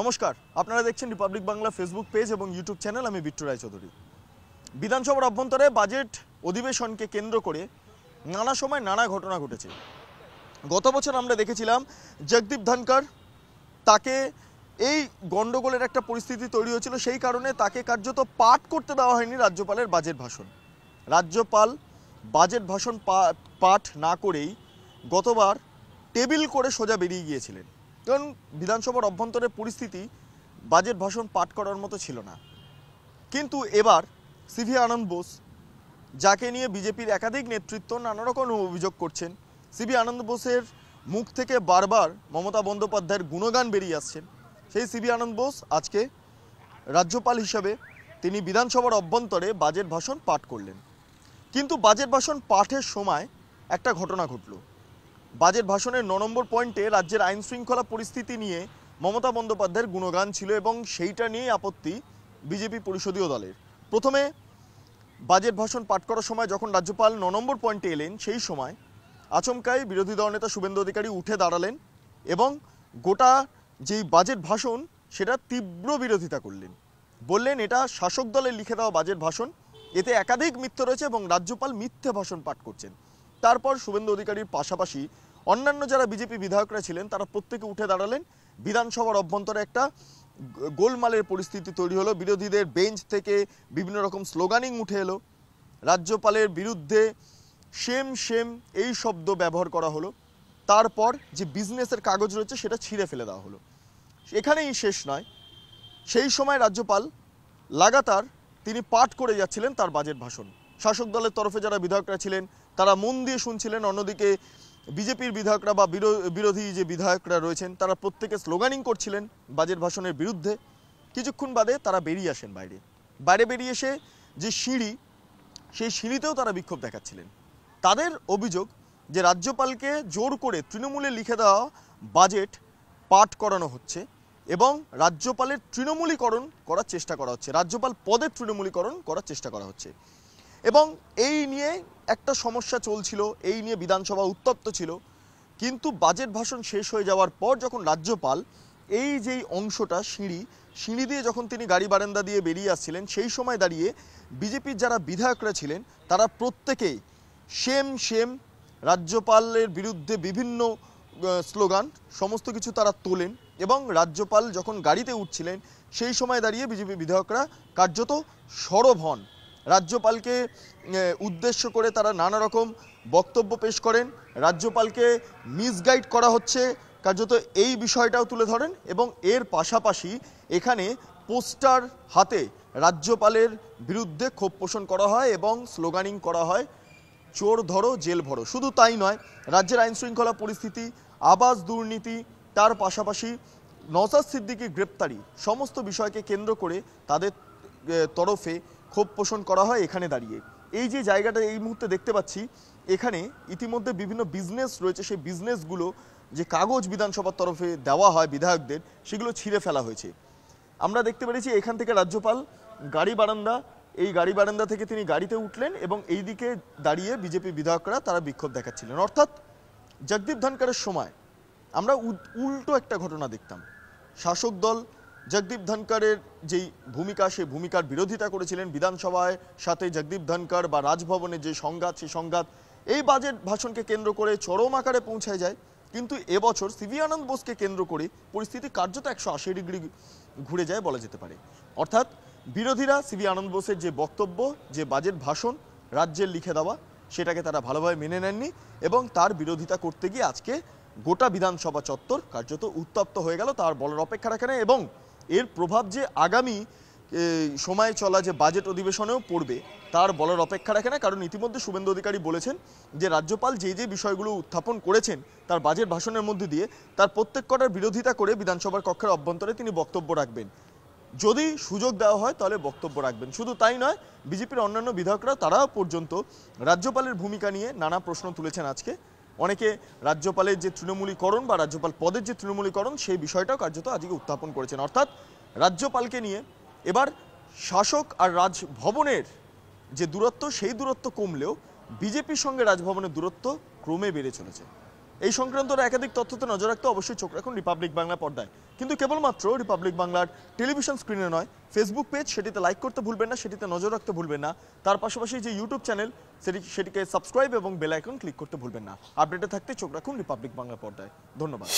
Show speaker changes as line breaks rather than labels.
নমস্কার, আপনারা দেখছেন রিপাবলিক বাংলা ফেসবুক পেজ এবং ইউটিউব চ্যানেল আমি বিট্টু রায়চৌধুরী বিধানসভার অভ্যন্তরে বাজেট অধিবেশনকে কেন্দ্র করে নানা সময় নানা ঘটনা ঘটেছে। গত বছর আমরা দেখেছিলাম জগদীপ ধনকর তাকে এই গন্ডগোলের একটা পরিস্থিতি তৈরি হয়েছিল, সেই কারণে তাকে কার্যত পাঠ করতে দেওয়া হয়নি রাজ্যপালের বাজেট ভাষণ। রাজ্যপাল বাজেট ভাষণ পাঠ না করেই গতবার টেবিল করে সোজা বেরিয়ে গিয়েছিলেন। কারণ বিধানসভার অভ্যন্তরের পরিস্থিতি, বাজেট ভাষণ পাঠ করার মতো ছিল না। কিন্তু এবার সিভি আনন্দ বোস, যাকে নিয়ে বিজেপির একাধিক নেতৃত্ব নানা রকম অভিযোগ করছেন সিবি আনন্দ বোসের মুখ থেকে বারবার মমতা বন্দ্যোপাধ্যায়ের গুণগান বেরিয়ে আসছেন সেই সিবি আনন্দ বোস আজকে রাজ্যপাল হিসাবে তিনি বিধানসভার অভ্যন্তরে বাজেট ভাষণ পাঠ করলেন। কিন্তু বাজেট ভাষণ পাঠের সময় একটা ঘটনা ঘটল। বাজেট ভাষণের ন নম্বর পয়েন্টে রাজ্যের আইন শৃঙ্খলা পরিস্থিতি নিয়ে মমতা বন্দ্যোপাধ্যায়ের গুণগান ছিল এবং সেইটা নিয়েই আপত্তি বিজেপি পরিষদীয় দলের। প্রথমে বাজেট ভাষণ পাঠ করার সময় যখন রাজ্যপাল ন নম্বর পয়েন্টে এলেন, সেই সময় আচমকাই বিরোধী দলনেতা শুভেন্দু অধিকারী উঠে দাঁড়ালেন এবং গোটা যেই বাজেট ভাষণ, সেটা তীব্র বিরোধিতা করলেন। বললেন, এটা শাসক দলের লিখে দেওয়া বাজেট ভাষণ। এতে একাধিক মিথ্যে রয়েছে এবং রাজ্যপাল মিথ্যে ভাষণ পাঠ করছেন। তারপর শুভেন্দু অধিকারীর পাশাপাশি অন্যান্য যারা বিজেপি বিধায়করা ছিলেন, তারা প্রত্যেকে উঠে দাঁড়ালেন। বিধানসভার অভ্যন্তরে একটা গোলমালের পরিস্থিতি তৈরি হলো। বিরোধীদের বেঞ্চ থেকে বিভিন্ন রকম স্লোগানিং উঠে এলো। রাজ্যপালের বিরুদ্ধে সেম সেম এই শব্দ ব্যবহার করা হলো। তারপর যে বিজনেসের কাগজ রয়েছে, সেটা ছিঁড়ে ফেলে দেওয়া হলো। এখানেই শেষ নয়। সেই সময় রাজ্যপাল লাগাতার তিনি পাঠ করে যাচ্ছিলেন তার বাজেট ভাষণ। শাসক দলের তরফে যারা বিধায়করা ছিলেন তারা মন দিয়ে শুনছিলেন, অন্যদিকে বিজেপির বিধায়করা বা বিরো- বিরোধী যে বিধায়করা রয়েছেন, তারা প্রত্যেকে স্লোগানিং করছিলেন বাজেট ভাষণের বিরুদ্ধে। কিছুক্ষণ বাদে তারা বেরিয়ে আসেন বাইরে। বাইরে বেরিয়ে এসে যে সিঁড়ি, সেই সিঁড়িতেও তারা বিক্ষোভ দেখাচ্ছিলেন। তাদের অভিযোগ যে রাজ্যপালকে জোর করে তৃণমূলে লিখে দেওয়া বাজেট পাঠ করানো হচ্ছে এবং রাজ্যপালের তৃণমূলীকরণ করার চেষ্টা করা হচ্ছে। রাজ্যপাল পদের তৃণমূলীকরণ করার চেষ্টা করা হচ্ছে। এবং এই নিয়ে একটা সমস্যা চলছিল, এই নিয়ে বিধানসভা উত্তপ্ত ছিল। কিন্তু বাজেট ভাষণ শেষ হয়ে যাওয়ার পর যখন রাজ্যপাল এই যেই অংশটা, সিঁড়ি সিঁড়ি দিয়ে যখন তিনি গাড়ি বারান্দা দিয়ে বেরিয়ে আসছিলেন, সেই সময় দাঁড়িয়ে বিজেপির যারা বিধায়করা ছিলেন, তারা প্রত্যেকেই সেম সেম রাজ্যপালের বিরুদ্ধে বিভিন্ন স্লোগান, সমস্ত কিছু তারা তোলেন এবং রাজ্যপাল যখন গাড়িতে উঠছিলেন, সেই সময় দাঁড়িয়ে বিজেপি বিধায়করা কার্যত সরব হন। রাজ্যপালকে উদ্দেশ্য করে তারা নানা রকম বক্তব্য পেশ করেন। রাজ্যপালকে মিসগাইড করা হচ্ছে। কার্যত এই বিষয়টাও তুলে ধরেন এবং এর পাশাপাশি এখানে পোস্টার হাতে রাজ্যপালের বিরুদ্ধে ক্ষোভ পোষণ করা হয় এবং স্লোগানিং করা হয়, চোর ধরো, জেল ভরো। শুধু তাই নয়, রাজ্যের আইন শৃঙ্খলা পরিস্থিতি, আবাস দুর্নীতি, তার পাশাপাশি নওসাদ সিদ্দিকি গ্রেপ্তারি, সমস্ত বিষয়কে কেন্দ্র করে তাদের তরফে ক্ষোভ পোষণ করা হয় এখানে দাঁড়িয়ে। এই যে জায়গাটা এই মুহূর্তে দেখতে পাচ্ছি, এখানে ইতিমধ্যে বিভিন্ন বিজনেস রয়েছে, সেই বিজনেসগুলো যে কাগজ বিধানসভার তরফে দেওয়া হয় বিধায়কদের, সেগুলো ছিঁড়ে ফেলা হয়েছে। আমরা দেখতে পেরেছি এখান থেকে রাজ্যপাল গাড়ি বারান্দা, এই গাড়ি বারান্দা থেকে তিনি গাড়িতে উঠলেন এবং এই দিকে দাঁড়িয়ে বিজেপি বিধায়করা তারা বিক্ষোভ দেখাচ্ছিলেন। অর্থাৎ জগদীপ ধনকরের সময় আমরা উল্টো একটা ঘটনা দেখতাম। শাসক দল জগদীপ ধনকরের যেই ভূমিকা সেই ভূমিকার বিরোধিতা করেছিলেন বিধানসভায়, সাথে জগদীপ ধনকর বা রাজভবনের যে সংঘাত সেই সংঘাত, এই বাজেট ভাষণকে কেন্দ্র করে চরম আকারে পৌঁছায় যায়। কিন্তু এবছর সিভি আনন্দ বোসকে কেন্দ্র করে পরিস্থিতি কার্যত একশো আশি ডিগ্রি ঘুরে যায় বলা যেতে পারে। অর্থাৎ বিরোধীরা সিভি আনন্দ বোসের যে বক্তব্য, যে বাজেট ভাষণ রাজ্যের লিখে দেওয়া, সেটাকে তারা ভালোভাবে মেনে নেননি এবং তার বিরোধিতা করতে গিয়ে আজকে গোটা বিধানসভা চত্বর কার্যত উত্তপ্ত হয়ে গেল, তার বলার অপেক্ষা রাখে না এবং এর প্রভাব যে আগামী সময়ে চলা যে বাজেট অধিবেশনেও পড়বে, তার বলার অপেক্ষা রাখে না। কারণ ইতিমধ্যে শুভেন্দু অধিকারী বলেছেন যে, রাজ্যপাল যে যে বিষয়গুলো উত্থাপন করেছেন, তার বাজেট ভাষণের মধ্যে দিয়ে, তার প্রত্যেক কটার বিরোধিতা করে বিধানসভার কক্ষের অভ্যন্তরে তিনি বক্তব্য রাখবেন। যদি সুযোগ দেওয়া হয়, তাহলে বক্তব্য রাখবেন। শুধু তাই নয়, বিজেপির অন্যান্য বিধায়করা, তারাও পর্যন্ত রাজ্যপালের ভূমিকা নিয়ে নানা প্রশ্ন তুলেছেন আজকে। অনেকে রাজ্যপালের যে তৃণমূলীকরণ বা রাজ্যপাল পদের যে তৃণমূলীকরণ, সেই বিষয়টাও কার্যত আজকে উত্থাপন করেছেন। অর্থাৎ রাজ্যপালকে নিয়ে এবার শাসক আর রাজভবনের যে দূরত্ব, সেই দূরত্ব কমলেও বিজেপির সঙ্গে রাজভবনের দূরত্ব ক্রমে বেড়ে চলেছে। এই সংক্রান্ত একাধিক তথ্যতে নজর রাখতে অবশ্যই চোখ রাখুন রিপাবলিক বাংলা পর্দায়। কিন্তু কেবলমাত্র রিপাবলিক বাংলার টেলিভিশন স্ক্রিনে নয় ফেসবুক পেজ সেটিতে লাইক করতে ভুলবেন না, সেটিতে নজর রাখতে ভুলবেন না। তার পাশাপাশি যে ইউটিউব চ্যানেল সেটি সেটিকে সাবস্ক্রাইব এবং বেল আইকন ক্লিক করতে ভুলবেন না। আপডেটে থাকতে চোখ রাখুন রিপাবলিক বাংলা পর্দায়। ধন্যবাদ।